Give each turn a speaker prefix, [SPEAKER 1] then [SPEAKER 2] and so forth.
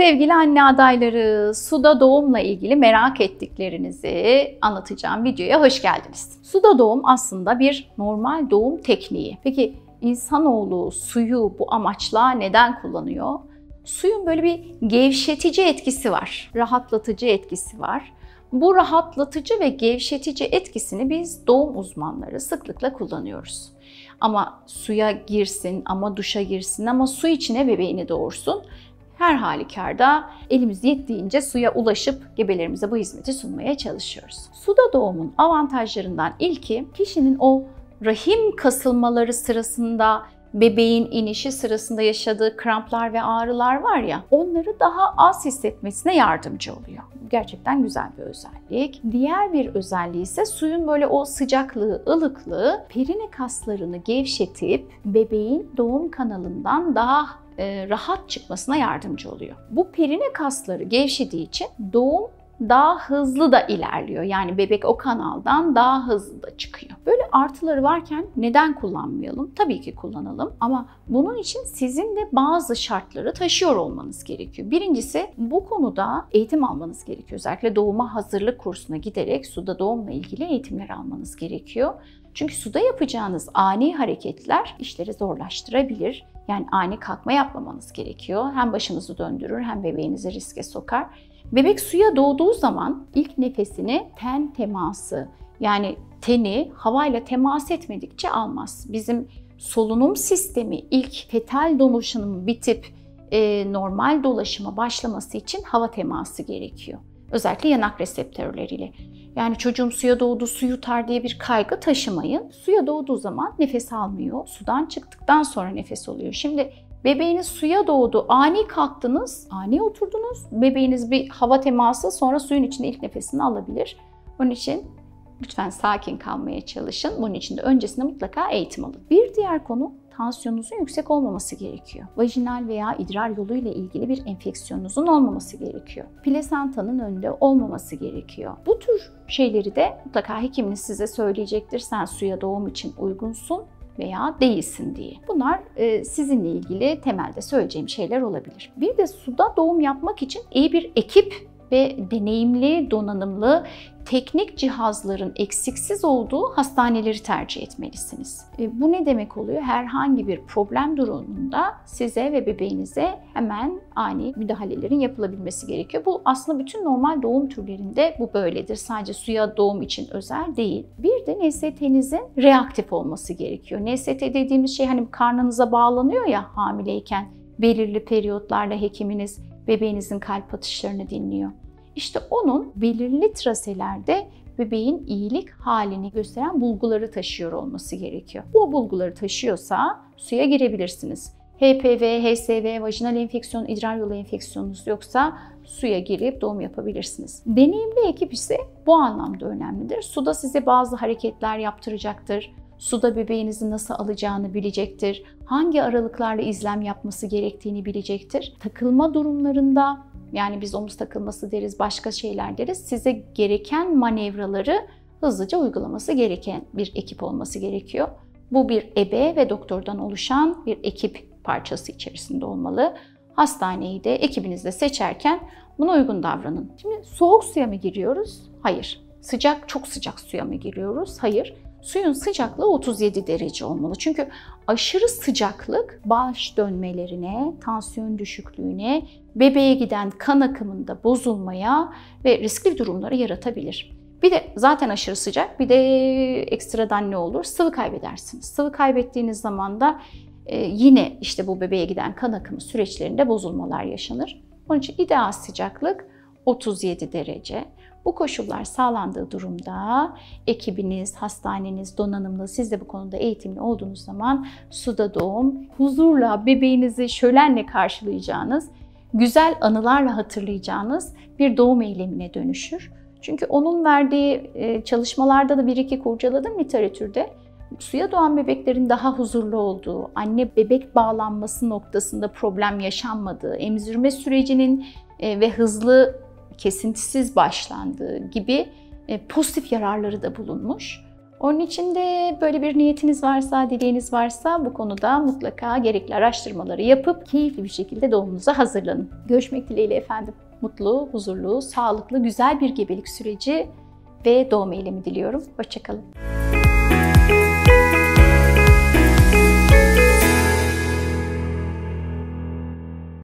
[SPEAKER 1] Sevgili anne adayları, suda doğumla ilgili merak ettiklerinizi anlatacağım videoya hoş geldiniz. Suda doğum aslında bir normal doğum tekniği. Peki insanoğlu suyu bu amaçla neden kullanıyor? Suyun böyle bir gevşetici etkisi var, rahatlatıcı etkisi var. Bu rahatlatıcı ve gevşetici etkisini biz doğum uzmanları sıklıkla kullanıyoruz. Ama suya girsin, ama duşa girsin, ama su içine bebeğini doğursun her halükarda elimiz yettiğince suya ulaşıp gebelerimize bu hizmeti sunmaya çalışıyoruz. Suda doğumun avantajlarından ilki kişinin o rahim kasılmaları sırasında bebeğin inişi sırasında yaşadığı kramplar ve ağrılar var ya onları daha az hissetmesine yardımcı oluyor. Gerçekten güzel bir özellik. Diğer bir özelliği ise suyun böyle o sıcaklığı, ılıklığı perine kaslarını gevşetip bebeğin doğum kanalından daha e, rahat çıkmasına yardımcı oluyor. Bu perine kasları gevşediği için doğum daha hızlı da ilerliyor. Yani bebek o kanaldan daha hızlı da çıkıyor. Böyle artıları varken neden kullanmayalım? Tabii ki kullanalım ama bunun için sizin de bazı şartları taşıyor olmanız gerekiyor. Birincisi bu konuda eğitim almanız gerekiyor. Özellikle doğuma hazırlık kursuna giderek suda doğumla ilgili eğitimler almanız gerekiyor. Çünkü suda yapacağınız ani hareketler işleri zorlaştırabilir. Yani ani kalkma yapmamanız gerekiyor. Hem başınızı döndürür hem bebeğinizi riske sokar. Bebek suya doğduğu zaman ilk nefesini ten teması yani teni havayla temas etmedikçe almaz. Bizim solunum sistemi ilk fetal dolaşımı bitip e, normal dolaşıma başlaması için hava teması gerekiyor. Özellikle yanak reseptörleriyle. Yani çocuğum suya doğdu, su yutar diye bir kaygı taşımayın. Suya doğduğu zaman nefes almıyor. Sudan çıktıktan sonra nefes oluyor. Şimdi bebeğiniz suya doğdu, ani kalktınız, ani oturdunuz. Bebeğiniz bir hava teması sonra suyun içinde ilk nefesini alabilir. Onun için lütfen sakin kalmaya çalışın. Bunun için de öncesinde mutlaka eğitim alın. Bir diğer konu tansiyonunuzun yüksek olmaması gerekiyor. Vajinal veya idrar yoluyla ilgili bir enfeksiyonunuzun olmaması gerekiyor. Plasentanın önünde olmaması gerekiyor. Bu tür şeyleri de mutlaka hekiminiz size söyleyecektir. Sen suya doğum için uygunsun veya değilsin diye. Bunlar e, sizinle ilgili temelde söyleyeceğim şeyler olabilir. Bir de suda doğum yapmak için iyi bir ekip ve deneyimli, donanımlı teknik cihazların eksiksiz olduğu hastaneleri tercih etmelisiniz. E, bu ne demek oluyor? Herhangi bir problem durumunda size ve bebeğinize hemen ani müdahalelerin yapılabilmesi gerekiyor. Bu aslında bütün normal doğum türlerinde bu böyledir. Sadece suya doğum için özel değil. Bir de NST'nizin reaktif olması gerekiyor. NST dediğimiz şey hani karnınıza bağlanıyor ya hamileyken belirli periyotlarla hekiminiz bebeğinizin kalp atışlarını dinliyor. İşte onun belirli traselerde bebeğin iyilik halini gösteren bulguları taşıyor olması gerekiyor. Bu bulguları taşıyorsa suya girebilirsiniz. HPV, HSV, vajinal enfeksiyon, idrar yolu enfeksiyonunuz yoksa suya girip doğum yapabilirsiniz. Deneyimli ekip ise bu anlamda önemlidir. Suda size bazı hareketler yaptıracaktır. Suda bebeğinizi nasıl alacağını bilecektir. Hangi aralıklarla izlem yapması gerektiğini bilecektir. Takılma durumlarında yani biz omuz takılması deriz, başka şeyler deriz. Size gereken manevraları hızlıca uygulaması gereken bir ekip olması gerekiyor. Bu bir ebe ve doktordan oluşan bir ekip parçası içerisinde olmalı. Hastaneyi de ekibinizde seçerken buna uygun davranın. Şimdi soğuk suya mı giriyoruz? Hayır. Sıcak, çok sıcak suya mı giriyoruz? Hayır. Suyun sıcaklığı 37 derece olmalı. Çünkü aşırı sıcaklık baş dönmelerine, tansiyon düşüklüğüne, bebeğe giden kan akımında bozulmaya ve riskli durumları yaratabilir. Bir de zaten aşırı sıcak, bir de ekstradan ne olur? Sıvı kaybedersiniz. Sıvı kaybettiğiniz zaman da e, yine işte bu bebeğe giden kan akımı süreçlerinde bozulmalar yaşanır. Onun için ideal sıcaklık 37 derece. Bu koşullar sağlandığı durumda ekibiniz, hastaneniz donanımlı, siz de bu konuda eğitimli olduğunuz zaman suda doğum, huzurla bebeğinizi şölenle karşılayacağınız, güzel anılarla hatırlayacağınız bir doğum eylemine dönüşür. Çünkü onun verdiği e, çalışmalarda da bir iki kurcaladım literatürde. Suya doğan bebeklerin daha huzurlu olduğu, anne bebek bağlanması noktasında problem yaşanmadığı, emzirme sürecinin e, ve hızlı kesintisiz başlandığı gibi e, pozitif yararları da bulunmuş. Onun için de böyle bir niyetiniz varsa, dileğiniz varsa bu konuda mutlaka gerekli araştırmaları yapıp keyifli bir şekilde doğumunuza hazırlanın. Görüşmek dileğiyle efendim. Mutlu, huzurlu, sağlıklı, güzel bir gebelik süreci ve doğum eylemi diliyorum. Hoşçakalın.